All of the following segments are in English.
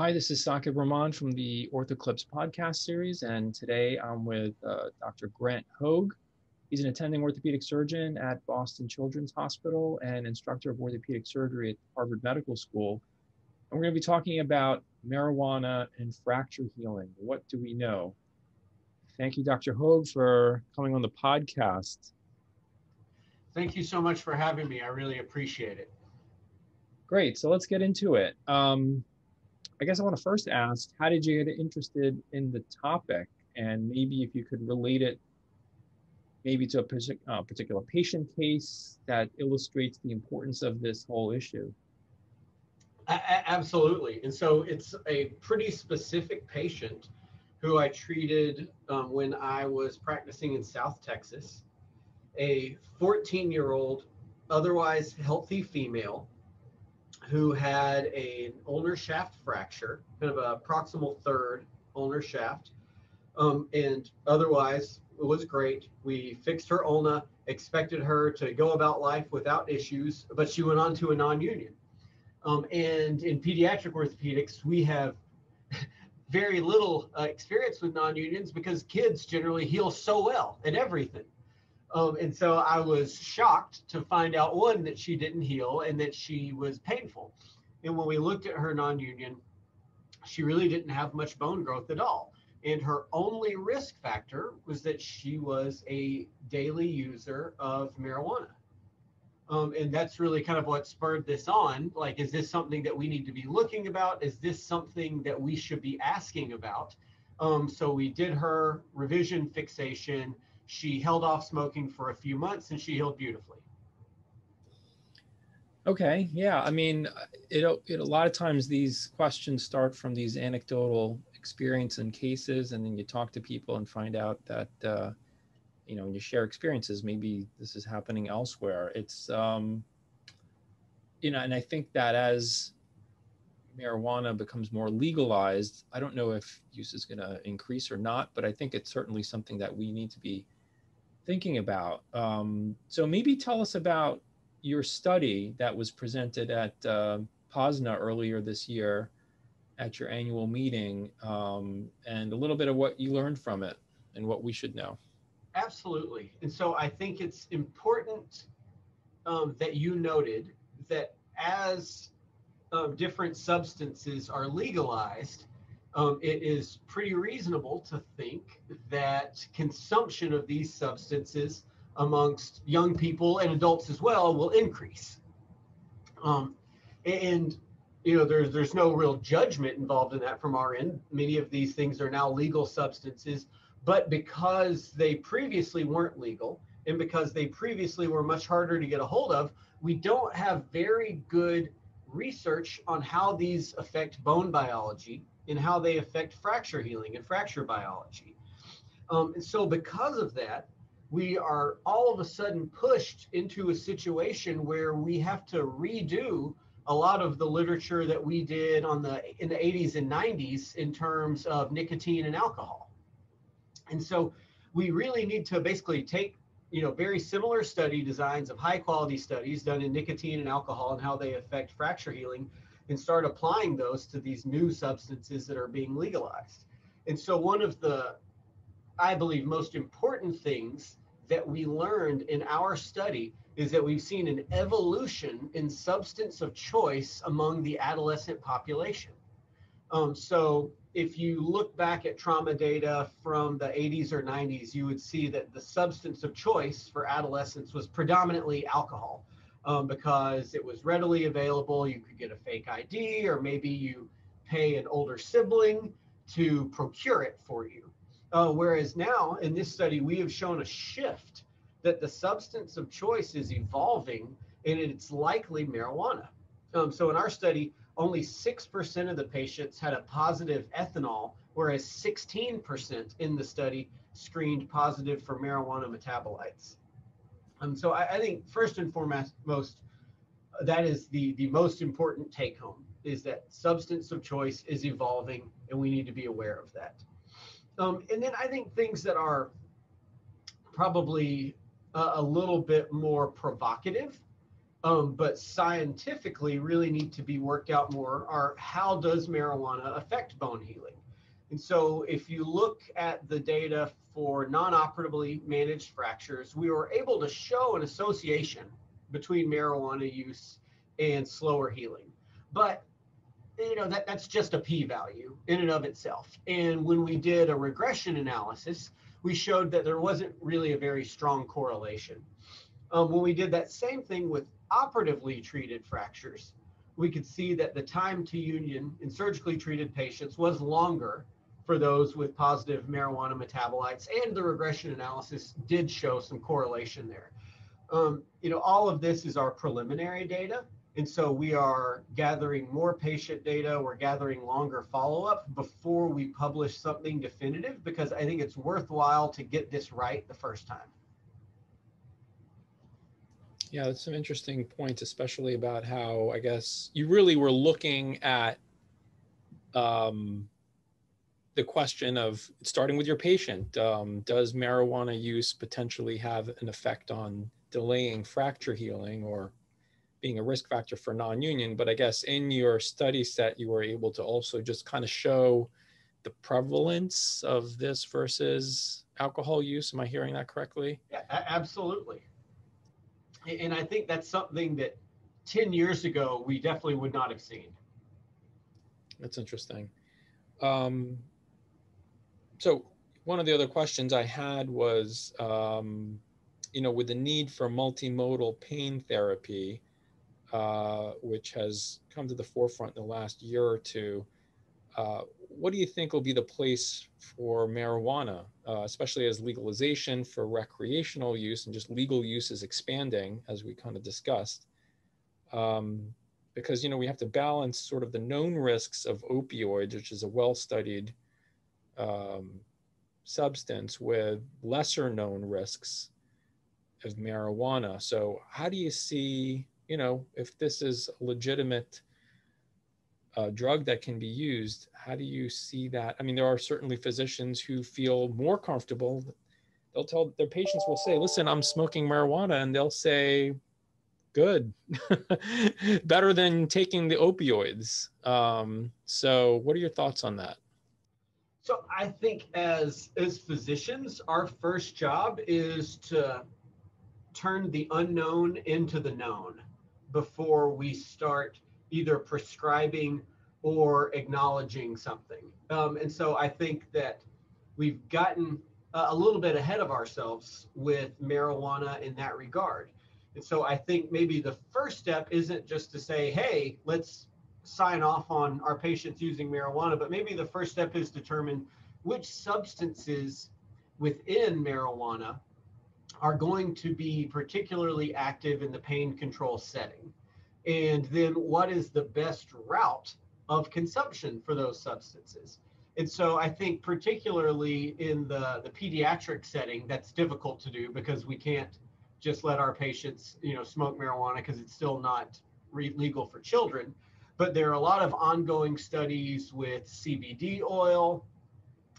Hi, this is Sakib Rahman from the OrthoClips podcast series, and today I'm with uh, Dr. Grant Hogue. He's an attending orthopedic surgeon at Boston Children's Hospital and instructor of orthopedic surgery at Harvard Medical School. And we're going to be talking about marijuana and fracture healing. What do we know? Thank you, Dr. Hogue, for coming on the podcast. Thank you so much for having me. I really appreciate it. Great. So let's get into it. Um, I guess I want to first ask, how did you get interested in the topic? And maybe if you could relate it maybe to a uh, particular patient case that illustrates the importance of this whole issue. absolutely. And so it's a pretty specific patient who I treated um, when I was practicing in South Texas, a 14 year old, otherwise healthy female who had an ulnar shaft fracture, kind of a proximal third ulnar shaft. Um, and otherwise, it was great. We fixed her ulna, expected her to go about life without issues, but she went on to a non union. Um, and in pediatric orthopedics, we have very little uh, experience with non unions because kids generally heal so well in everything. Um, and so I was shocked to find out one that she didn't heal and that she was painful. And when we looked at her non union, she really didn't have much bone growth at all. And her only risk factor was that she was a daily user of marijuana. Um, and that's really kind of what spurred this on. Like, is this something that we need to be looking about? Is this something that we should be asking about? Um, so we did her revision fixation she held off smoking for a few months and she healed beautifully. Okay, yeah. I mean, it, it a lot of times these questions start from these anecdotal experience and cases, and then you talk to people and find out that uh, you know when you share experiences, maybe this is happening elsewhere. It's um, you know, and I think that as marijuana becomes more legalized, I don't know if use is going to increase or not, but I think it's certainly something that we need to be thinking about. Um, so maybe tell us about your study that was presented at uh, POSNA earlier this year at your annual meeting um, and a little bit of what you learned from it and what we should know. Absolutely. And so I think it's important um, that you noted that as um, different substances are legalized, um, it is pretty reasonable to think that consumption of these substances amongst young people and adults as well will increase. Um, and you know, there's there's no real judgment involved in that from our end. Many of these things are now legal substances, but because they previously weren't legal and because they previously were much harder to get a hold of, we don't have very good research on how these affect bone biology in how they affect fracture healing and fracture biology. Um, and so, because of that, we are all of a sudden pushed into a situation where we have to redo a lot of the literature that we did on the in the 80s and 90s in terms of nicotine and alcohol. And so we really need to basically take you know very similar study designs of high quality studies done in nicotine and alcohol and how they affect fracture healing and start applying those to these new substances that are being legalized. And so, one of the, I believe, most important things that we learned in our study is that we've seen an evolution in substance of choice among the adolescent population. Um, so, if you look back at trauma data from the 80s or 90s, you would see that the substance of choice for adolescents was predominantly alcohol um, because it was readily available. You could get a fake ID, or maybe you pay an older sibling to procure it for you. Uh, whereas now in this study, we have shown a shift that the substance of choice is evolving and it's likely marijuana. Um, so in our study, only 6% of the patients had a positive ethanol, whereas 16% in the study screened positive for marijuana metabolites. Um, so I, I, think first and foremost, most that is the the most important take home is that substance of choice is evolving, and we need to be aware of that. Um, and then I think things that are probably a, a little bit more provocative um, but scientifically really need to be worked out more are how does marijuana affect bone healing? And so if you look at the data for non-operatively managed fractures, we were able to show an association between marijuana use and slower healing. But you know that that's just a p-value in and of itself. And when we did a regression analysis, we showed that there wasn't really a very strong correlation. Um, when we did that same thing with operatively treated fractures, we could see that the time to union in surgically treated patients was longer for those with positive marijuana metabolites, and the regression analysis did show some correlation there. Um, you know, all of this is our preliminary data, and so we are gathering more patient data, we're gathering longer follow-up before we publish something definitive, because I think it's worthwhile to get this right the first time. Yeah, that's some interesting points, especially about how I guess you really were looking at um, the question of starting with your patient. Um, does marijuana use potentially have an effect on delaying fracture healing or being a risk factor for non-union? But I guess in your study set, you were able to also just kind of show the prevalence of this versus alcohol use. Am I hearing that correctly? Yeah, absolutely and I think that's something that 10 years ago we definitely would not have seen. That's interesting. Um, so one of the other questions I had was, um, you know, with the need for multimodal pain therapy, uh, which has come to the forefront in the last year or two, uh, what do you think will be the place for marijuana, uh, especially as legalization for recreational use and just legal use is expanding, as we kind of discussed? Um, because you know we have to balance sort of the known risks of opioids, which is a well-studied um, substance, with lesser known risks of marijuana. So how do you see, you know, if this is a legitimate a drug that can be used, how do you see that? I mean, there are certainly physicians who feel more comfortable. They'll tell their patients will say, "Listen, I'm smoking marijuana," and they'll say, "Good, better than taking the opioids." Um, so, what are your thoughts on that? So, I think as as physicians, our first job is to turn the unknown into the known before we start either prescribing or acknowledging something. Um, and so I think that we've gotten a little bit ahead of ourselves with marijuana in that regard. And so I think maybe the first step isn't just to say, hey, let's sign off on our patients using marijuana, but maybe the first step is determine which substances within marijuana are going to be particularly active in the pain control setting. And then what is the best route of consumption for those substances? And so i think particularly in the the pediatric setting that's difficult to do because we can't just let our patients you know smoke marijuana because it's still not re- legal for children but there are a lot of ongoing studies with cbd oil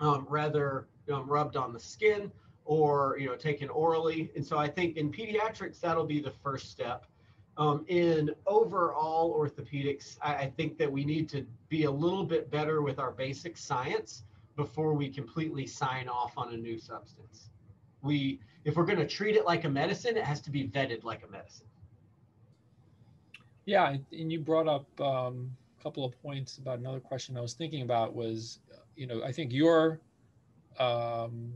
um, rather um, rubbed on the skin or you know taken orally and so i think in pediatrics that'll be the first step um, in overall orthopedics, I, I think that we need to be a little bit better with our basic science before we completely sign off on a new substance. We, if we're going to treat it like a medicine, it has to be vetted like a medicine. Yeah, and you brought up um, a couple of points about another question I was thinking about was, you know, I think your um,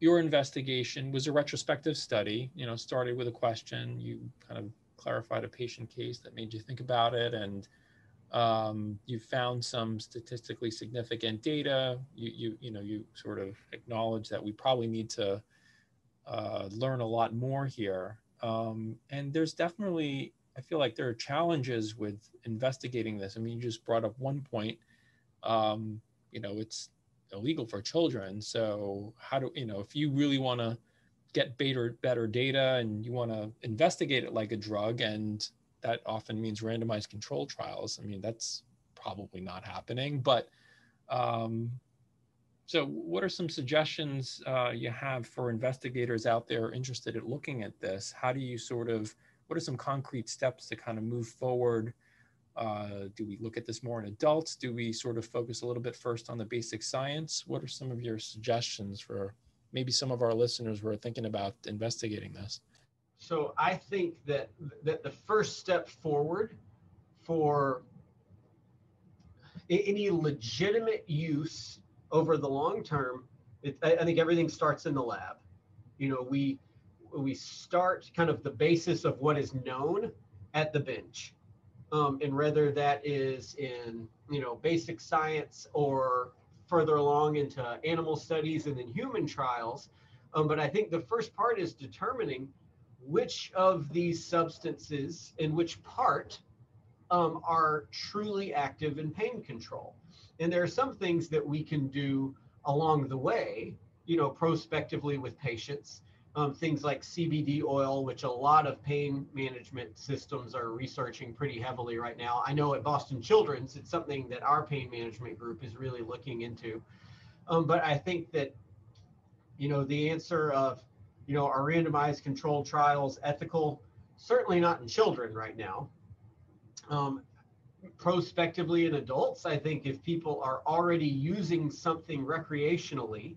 your investigation was a retrospective study. You know, started with a question. You kind of clarified a patient case that made you think about it and um, you found some statistically significant data you, you you know you sort of acknowledge that we probably need to uh, learn a lot more here um, and there's definitely i feel like there are challenges with investigating this. I mean you just brought up one point um, you know it's illegal for children. So how do you know if you really want to get better better data and you want to investigate it like a drug and that often means randomized control trials i mean that's probably not happening but um, so what are some suggestions uh, you have for investigators out there interested in looking at this? How do you sort of what are some concrete steps to kind of move forward? Uh, do we look at this more in adults? Do we sort of focus a little bit first on the basic science? What are some of your suggestions for maybe some of our listeners who are thinking about investigating this? So I think that that the first step forward for any legitimate use over the long term, it, I, I think everything starts in the lab. You know, we we start kind of the basis of what is known at the bench, um, and whether that is in you know basic science or further along into animal studies and then human trials. Um, but I think the first part is determining which of these substances in which part um, are truly active in pain control. And there are some things that we can do along the way, you know, prospectively with patients. Um, things like CBD oil, which a lot of pain management systems are researching pretty heavily right now. I know at Boston Children's, it's something that our pain management group is really looking into. Um, but I think that, you know, the answer of, you know, are randomized controlled trials ethical? Certainly not in children right now. Um, prospectively in adults, I think if people are already using something recreationally,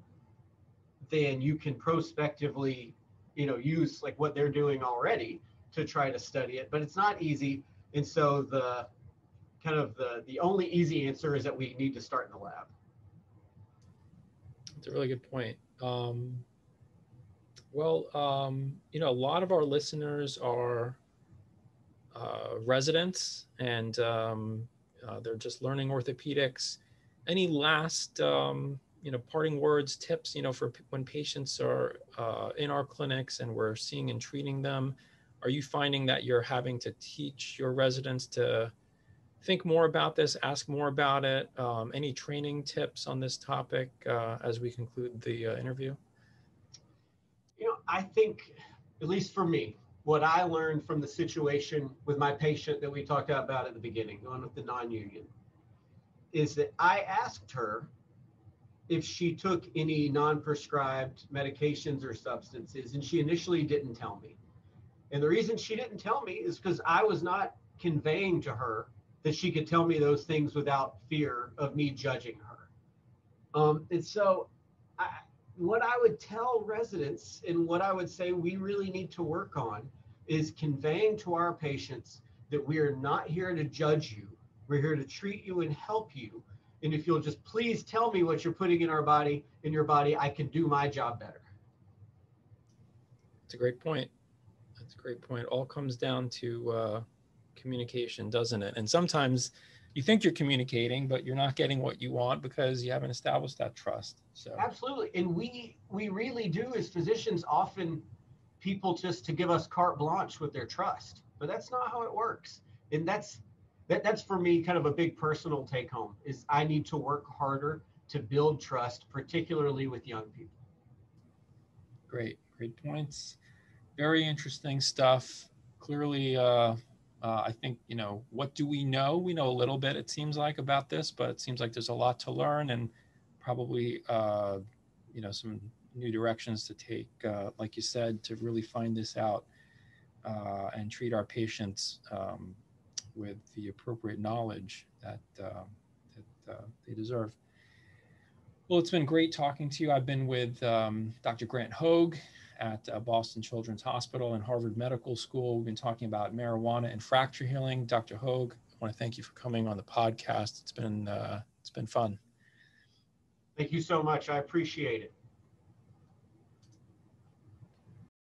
then you can prospectively, you know, use like what they're doing already to try to study it. But it's not easy, and so the kind of the the only easy answer is that we need to start in the lab. It's a really good point. Um, well, um, you know, a lot of our listeners are uh, residents and um, uh, they're just learning orthopedics. Any last, um, you know, parting words, tips, you know, for when patients are uh, in our clinics and we're seeing and treating them? Are you finding that you're having to teach your residents to think more about this, ask more about it? Um, any training tips on this topic uh, as we conclude the uh, interview? You know, I think, at least for me, what I learned from the situation with my patient that we talked about at the beginning, one with the non-union, is that I asked her if she took any non-prescribed medications or substances, and she initially didn't tell me. And the reason she didn't tell me is because I was not conveying to her that she could tell me those things without fear of me judging her. Um, and so I, what I would tell residents and what I would say we really need to work on is conveying to our patients that we are not here to judge you. We're here to treat you and help you. And if you'll just please tell me what you're putting in our body, in your body, I can do my job better. It's a great point. That's a great point. All comes down to uh, communication, doesn't it? And sometimes you think you're communicating, but you're not getting what you want because you haven't established that trust. So absolutely, and we we really do as physicians often people just to give us carte blanche with their trust, but that's not how it works. And that's that that's for me kind of a big personal take home is I need to work harder to build trust, particularly with young people. Great, great points. Very interesting stuff. Clearly, uh, uh, I think, you know, what do we know? We know a little bit, it seems like, about this, but it seems like there's a lot to learn and probably, uh, you know, some new directions to take, uh, like you said, to really find this out uh, and treat our patients um, with the appropriate knowledge that, uh, that uh, they deserve. Well, it's been great talking to you. I've been with um, Dr. Grant Hogue at uh, Boston Children's Hospital and Harvard Medical School. We've been talking about marijuana and fracture healing. Dr. Hogue, I want to thank you for coming on the podcast. It's been uh, it's been fun. Thank you so much. I appreciate it.